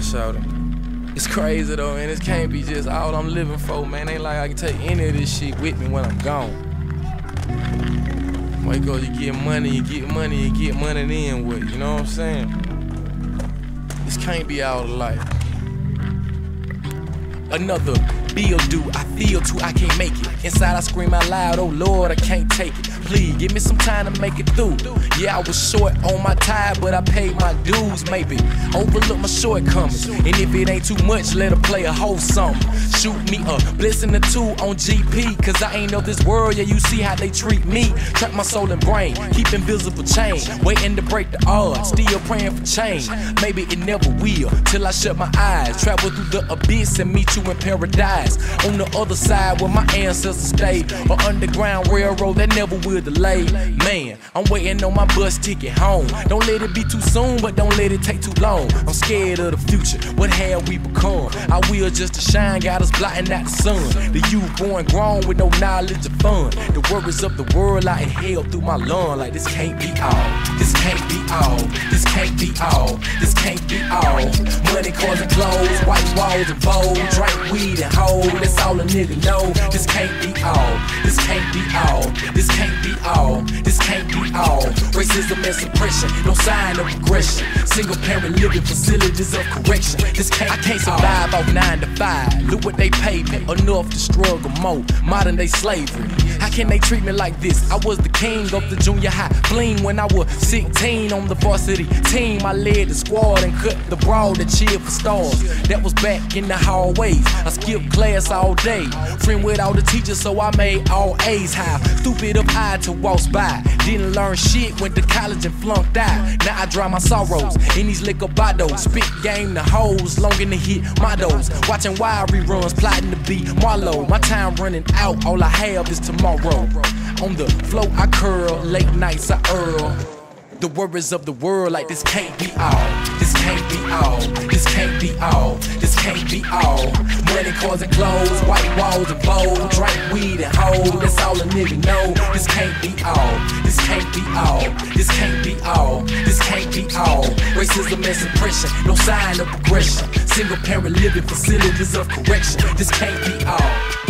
Shout. It's crazy though, man. This can't be just all I'm living for, man. Ain't like I can take any of this shit with me when I'm gone. Wake up, you get money, you get money, you get money then what? You know what I'm saying? This can't be all of life. Another bill due, I feel too, I can't make it. Inside I scream out loud, oh Lord, I can't take it. Please give me some time to make it through. Yeah, I was short on my time, but I paid my dues, maybe. Overlook my shortcomings. And if it ain't too much, let her play a whole song. Shoot me a blessing or two on GP, cause I ain't of this world, yeah, you see how they treat me. Trap my soul and brain, keep invisible chain. Waiting to break the odds, still praying for change. Maybe it never will, till I shut my eyes. Travel through the abyss and meet you in paradise. On the other side where my ancestors stayed, or underground railroad that never will delay. Man, I'm waiting on my bus ticket home. Don't let it be too soon, but don't let it take too long. I'm scared of the future. What have we become? I will just to shine, got us blotting out the sun. The youth born grown with no knowledge of fun. The worries of the world I inhale through my lung. Like this can't be all. This can't be all. This can't be all. This can't be all. Money, cars, and clothes, walls and bold. Drink weed and hold. That's all a nigga know. This can't be all. Racism and suppression, no sign of progression. Single parent living facilities of correction. This can't I can't survive off nine to five. Look what they paid me, enough to struggle more. Modern day slavery. How can they treat me like this? I was the king of the junior high fling when I was 16 on the varsity team. I led the squad and cut the brawl that cheered for stars. That was back in the hallways. I skipped class all day. Friend with all the teachers, so I made all A's high. Stupid of I to walk by. Didn't learn shit, went to college and flunked out. Now I dry my sorrows in these liquor bottles. Spit game the hoes, longing to hit my dose. Watching wild reruns, plotting to be Marlo. My time running out, all I have is tomorrow. On the float I curl, late nights I earl. The worries of the world, like this can't be all. This can't be all. This can't be all. This can't be all. Money, cars, and clothes, white walls and bold. Drink weed and hold. That's all a nigga know. This can't be all. This can't be all. This can't be all. This can't be all. Racism and suppression, no sign of progression. Single parent living facilities of correction. This can't be all.